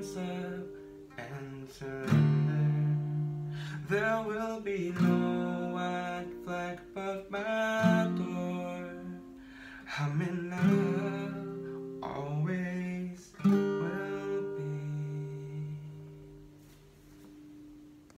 answer and surrender. There will be no